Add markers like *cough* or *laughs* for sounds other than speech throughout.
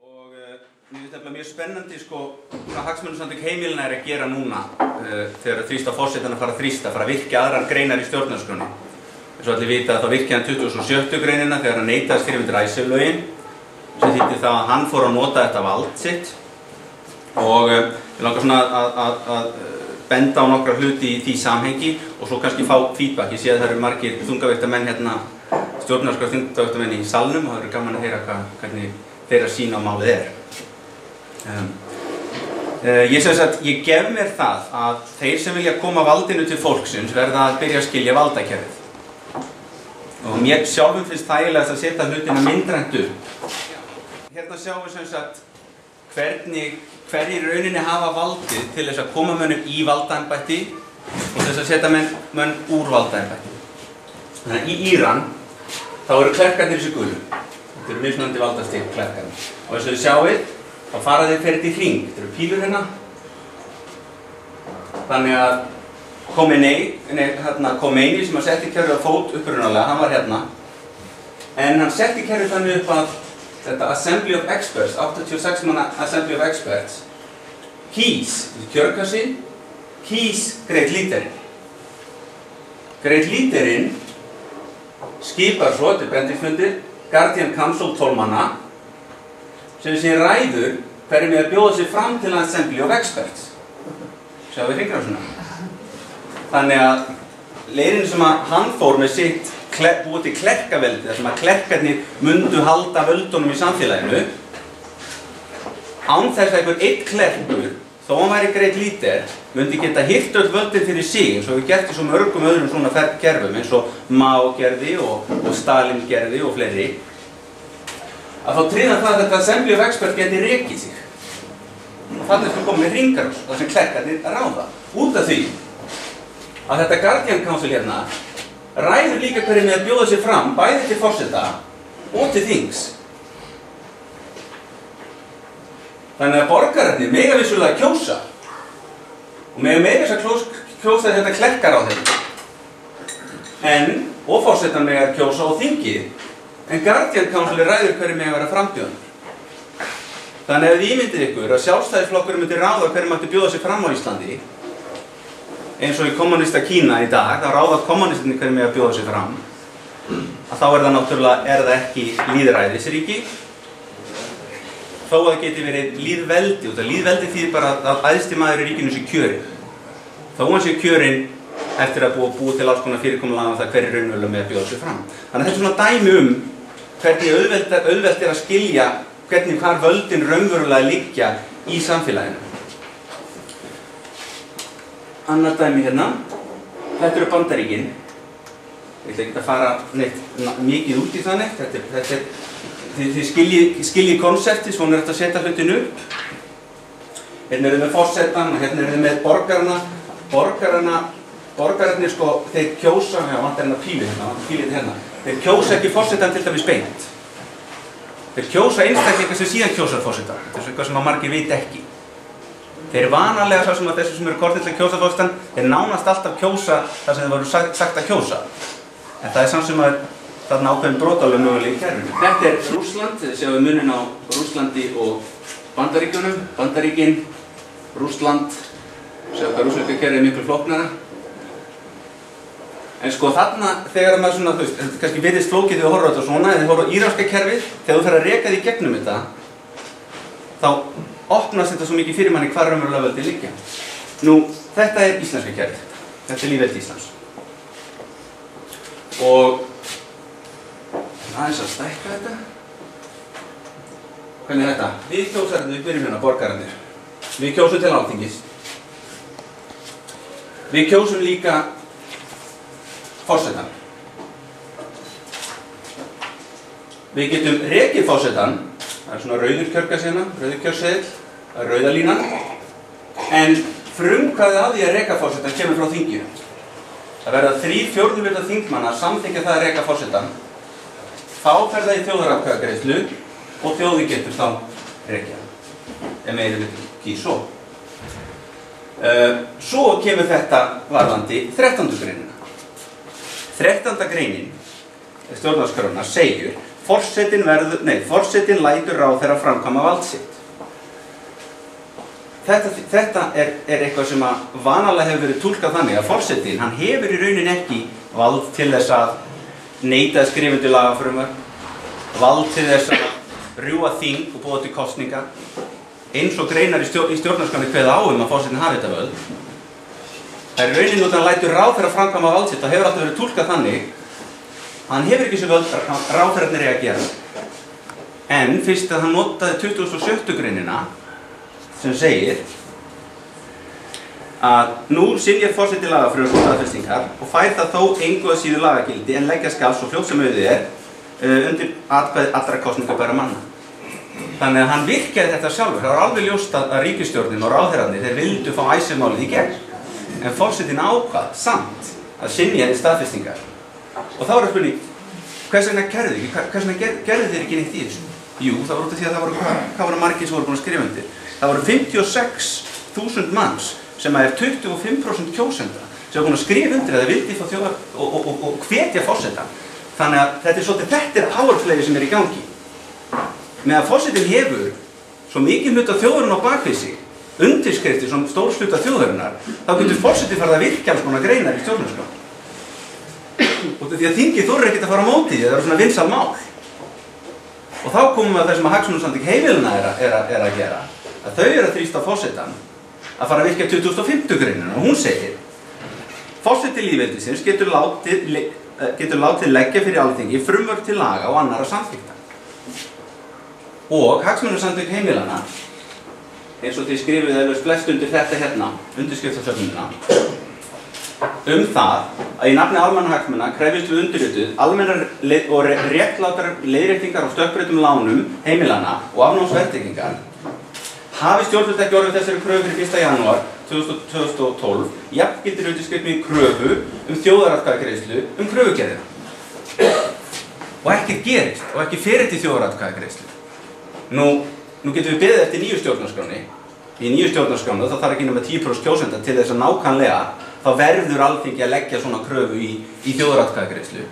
Og uh, mér finnst þetta mjög spennandi sko hvað hagsmunarsamtök heimilina er að gera núna uh, þegar þrýsta fórsetan að fara að þrýsta, fara að virkja aðrar greinar í stjórnarskroni. Eins og allir vita að þá virkja hann 27. greinina þegar hann neytaðist fyrir myndir æsiflögin sem þýtti það að hann fór að nota þetta vald sitt og uh, ég langar svona að, að, að benda á nokkra hluti í því samhengi og svo kannski fá feedback. Ég sé að það eru margir þungaveikta menn hérna, stjórnarskar þungaveikta menn í salnum og það eru gaman að heyra hvað, hvernig þeirra sín á málið er. Um, uh, ég sem sagt, ég gef mér það að þeir sem vilja koma valdinu til fólksins verða að byrja að skilja valdakerfið. Og mér sjálfum finnst þægilegast að setja hlutina myndrænt upp. Hérna sjáum við sem sagt hvernig, hverjir rauninni hafa valdið til þess að koma mönnum í valdaembætti og þess að setja menn, menn úr valdaembætti. Þannig að í Íran þá eru klerkarnir þessi gulu. Þetta eru mismunandi valdastík klerkarnir. Og þess að þið sjáuð, þá fara þeir ferðið í hring. Þetta eru pílur hérna. Þannig að Khomeini, hérna, sem að setti kerfið á fót upprunalega, hann var hérna. En hann setti kerfið þannig upp að þetta Assembly of Experts, 86 manna Assembly of Experts, kýs, kjörkassi, kýs Greit Líterinn. Greit Líterinn skipar svo, þetta er brendingsfundir, Guardian Council 12 manna, sem sé ræður hverjum er að bjóða sér fram til Assembly of Experts. Sjáum við hringra svona. Þannig að leiðin sem að hann fór með sitt búið til klerkaveldi, þar sem að klerkarnir mundu halda völdunum í samfélaginu án þess að einhver eitt klerkur, þó hann væri greit lítir, mundi geta hirt öll völdin fyrir sig, eins og við gertum svo mörgum öðrum svona gerfum, eins og Mao gerði og, og Stalin gerði og fleiri, að þá tríða það að þetta Assembly of Expert geti rekið sig. Og þannig að komum með ringar þar sem klerkarnir ráða, út af því að þetta Guardian Council hérna ræður líka hverju með að bjóða sér fram bæði til fórseta og til þings. Þannig að borgararnir mega vissulega kjósa og mega mega þess að kjósa þetta klerkar á þeim. En, og fórsetan mega kjósa á þingið, en Council ræður hverju mega vera frambjóðan. Þannig að ef ímyndið ykkur að sjálfstæðisflokkur myndi ráða hverju mætti bjóða sér fram á Íslandi eins og í kommunista Kína í dag, þá ráða kommunistinni hverju með að bjóða sér fram að þá er það náttúrulega, er það ekki líðræðisríki þó að það geti verið líðveldi og líðveldi þýðir bara að æðsti maður í ríkinu sé kjörin þó hann sé kjörin eftir að búa, búa til alls konar fyrirkomulega það hverju raunverulega með að bjóða sér fram. Þannig að þetta er svona dæmi um hvernig auðvelt, auðvelt er að skilja hvernig hvar völdin raunverulega liggja í samfélaginu. Annar dæmi hérna. Þetta eru bandaríkin. Ég ætla ekki að fara neitt mikið út í er, þetta er, þið, þið skiljið skilji konsepti svona er þetta að setja hlutin upp. Hérna eru fórsetan og hérna eru þið með borgarna borgarna borgarnir sko, þeir kjósa já, vantar hérna pílið hérna, pílið hérna. Þeir kjósa ekki fórsetan til dæmis beint. Þeir kjósa einstakleika sem síðan kjósa fórsetan þetta er eitthvað sem að margir veit ekki. Þeir vanalega svo sem að þessu sem eru kortið til að kjósa fórstan, þeir nánast alltaf kjósa það sem þeir voru sagt, sagt að kjósa. En það er samt sem að er ákveðin brotalög möguleg í kerfinu. Þetta er Rúsland, þið við munin á Rúslandi og Bandaríkunum. Bandaríkin, Rúsland, séum hvað rúslandska kerfið er miklu flóknara. En sko þarna, þegar maður svona, þú veist, þetta kannski virðist flókið þegar þú horfður á þetta svona, en þið horfður á íranska kerfið, þegar þú fer að reka því gegnum þetta, þá opnast þetta svo mikið fyrir manni hvað raunverulega völdi liggja. Nú, þetta er íslenska kerfið. Þetta er lífveldi Íslands. Og aðeins að stækka þetta. Hvernig er þetta? Við kjósarinn, við byrjum hérna, borgarannir. Við kjósum til áltingis. Við kjósum líka fórsetan. Við getum rekið fórsetan, það er svona rauður kjörgas hérna, rauður kjörseðil, það er rauðalínan, en frumkvæðið að því að reka fórsetan kemur frá þinginu. Það verða þrý fjórðu vilja þingmanna samþykja það að reka fórsetan, þá fer það í þjóðarafkvæðagreyslu og þjóði getur þá rekja, ef meiri vil kýr svo. Svo kemur þetta varðandi 13. greinina. 13. greinin stjórnarskrona segjur forsetin verður, nei, forsetin lætur ráð þeirra framkama vald sitt. Þetta, þetta er, er eitthvað sem að vanalega hefur verið tólkað þannig að forsetin, hann hefur í raunin ekki vald til þess að neita skrifundu lagafrumar, vald til þess að rjúa þing og búa til kostninga, eins og greinar í, stjórn, í stjórnarskanni hverða áum að forsetin hafi þetta völd. Það er raunin út að hann lætur ráð þeirra framkama vald sitt og hefur alltaf verið tólkað þannig Hann hefur ekki sem völd ráðferðarnir er að gera. En fyrst að hann notaði 2017 greinina sem segir að nú sinjar fórseti lagafröður og staðfestingar og fær það þó engu að síðu lagagildi en leggja skall svo fljótt sem auðvið er uh, undir atkvæði allra kostningabæra manna. Þannig að hann virkaði þetta sjálfur. Það var alveg ljóst að ríkistjórnin og ráðherrarnir þeir vildu fá æsumálið í gegn. En fórsetin ákvað samt að sinja þetta staðfestingar. Og þá er það spurning, hvers vegna gerðu þið ekki? Hvers vegna ger, gerðu þið ekki neitt í þessu? Jú, það var út af því að það voru, hvað voru margir sem voru búin að skrifa undir? Það voru 56.000 manns sem er 25% kjósenda sem voru búin að skrifa undir að það vildi fá þjóðar og, og, og, og hvetja fósetta. Þannig að þetta er svolítið, þetta er powerplay sem er í gangi. Með að fósettin hefur svo mikið hluta þjóðurinn á bakvið sig, undirskrifti som stór hluta þjóðurinnar, þá getur fósettin farið að virka alls konar greinar í stjórnarskap af því að þingið þú eru ekkert að fara á móti það eru svona vinsal mál og þá komum við að það sem að Hagsmunarsamtök heimilina er, er, er að gera að þau eru að þrýsta fósettan að fara að virka 2050 greinina. Og hún segir fósetti lífveldisins getur látið, getur látið leggja fyrir alþingi frumvörg til laga og annara samþýkta og Hagsmunarsamtök heimilana eins og því skrifið eða flest undir þetta hérna undirskriftasöfnuna um það að í nafni almannahagsmuna krefist við undirrituð almennar og réttlátar leiðréttingar á stökkbreytum lánum heimilana og afnámsverðtryggingar hafi stjórnvöld ekki orðið þessari kröfu fyrir 1. janúar 2012 jafngildir undirskrift með kröfu um þjóðaratkvæðagreyslu um kröfugerðina og ekki gerist og ekki fyrir til þjóðaratkvæðagreyslu nú, nú getum við beðið eftir nýju stjórnarskráni í nýju stjórnarskránu þá þarf ekki nema 10% kjósenda til þess að nákvæmlega þá verður alþingi að leggja svona kröfu í, í þjóðratkvæðagreyslu.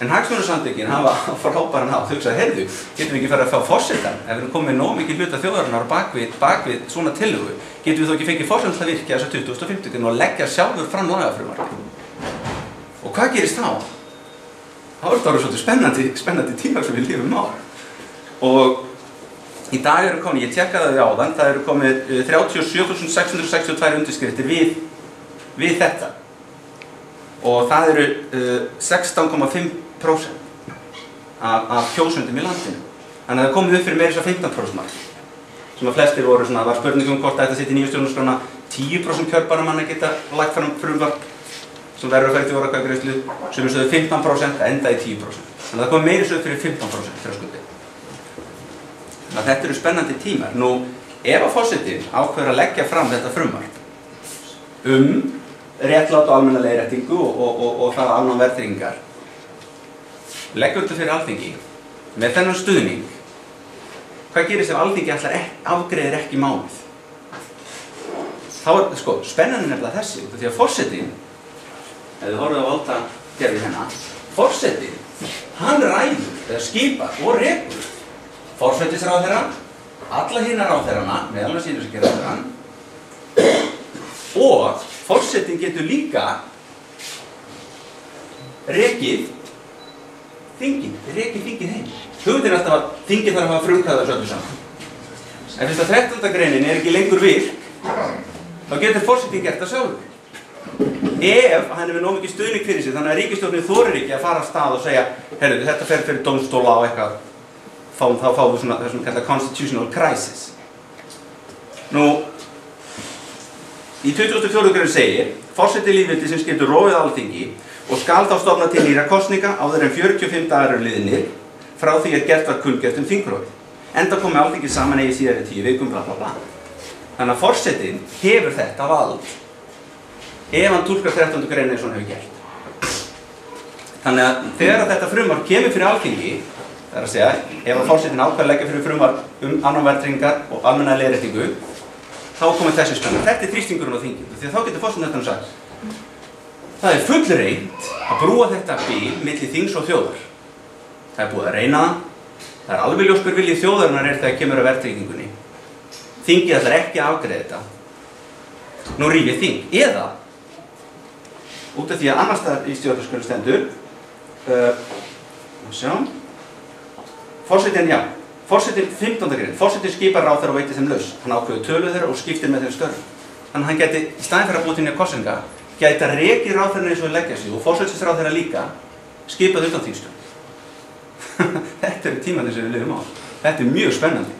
En hagsmjörnusandökin hafa *laughs* frábæran á þau að herðu, getum við ekki farið að fá fórsetan ef við erum komið nóg mikið hluta þjóðarinnar bakvið, bakvið svona tilhugum, getum við þó ekki fengið fórsetans að virka þessu 2050 og leggja sjálfur fram lagafröðumarka. Og hvað gerist þá? Þá er þetta orðið svolítið spennandi, spennandi tíma sem við lifum á. Og í dag eru komið, ég tjekkaði það við áðan, það eru komið eh, 37.662 undirskriftir við, við þetta og það eru eh, 16,5 15% af, af kjósundum í landinu. Þannig að það komið upp fyrir meira þess að 15% marg. Sem að flestir voru svona, það var spurningum hvort að þetta setja í nýju stjórnarskrána 10% kjörbarum hann að geta lagt fram frumvarp sem verður að færi til voru að greiðslu, sem er svona 15% að enda í 10%. Þannig að það komið meira þess að fyrir 15% fyrir að skundi. Þannig að þetta eru spennandi tímar. Nú, ef að fósitið ákveður að leggja fram þetta frumvarp um réttlát og almenna leiðrættingu og, og, og, og það leggur þetta fyrir alþingi. Með þennan stuðning hvað gerist ef alþingi allar afgreðir ekki málið? Þá er, sko, spennan er nefnilega þessi því að fórsetin ef þið horfið að valda gerði hennar fórsetin, hann ræður eða skipar og regur fórsetisráð þeirra alla hinnar á þeirrana meðal að sínu sem gerði þeirra og fórsetin getur líka rekið þingin, rekið þingin heim hugðin er alltaf að þingin þarf að hafa frumkvæða söldu saman en fyrst að 13. greinin er ekki lengur virk þá getur fórsetin gert það sjálfur ef hann hefur nóg mikið stuðning fyrir sig þannig að ríkistjórnir þorir ekki að fara að stað og segja herru þetta fer fyrir domstóla á eitthvað fáum, þá fáum við svona það sem kallar constitutional crisis nú Í 2004. grunn segir, fórseti lífvildi sem skildur róið alþingi og skal þá stofna til nýra kostninga áður en 45 dagar liðinir frá því að gert var kunngjört um þingróið. Enda komi alþingi saman eigi síðan í tíu vikum bla bla bla. Þannig að fórsetin hefur þetta vald ef hann tólkar 13. grein eins og hann hefur gert. Þannig að þegar að þetta frumvar kemur fyrir alþingi, það er að segja, ef að fórsetin ákvæður leggja fyrir frumvar um annan verðringar og almenna leiðrættingu, þá komið þessi spenna. Þetta er þrýstingurinn á þingjum, því að þá getur fórsetin sagt það er full reynd að brúa þetta bíl millir þings og þjóðar Það er búið að reyna það. Það er alveg ljóskur viljið þjóðarinnar er þegar kemur að verðtryggingunni. Þingið ætlar ekki að afgreða þetta. Nú rífið þing. Eða, út af því að annars staðar í stjórnarskröðu stendur, uh, sjá, fórsetin, já, fórsetin 15. grein, fórsetin skipar ráð þeirra og veitir þeim laus. Hann ákveður tölu þeirra og skiptir með þeim störf. Þannig að hann geti, í staðin fyrir að búið til nýja kossinga, gæti að reki ráð þeirra eins og leggja sig og fórsetisráð þeirra líka skipað utan þýngstum. *laughs* Þetta eru tímandi sem við lifum á. Þetta er mjög spennandi.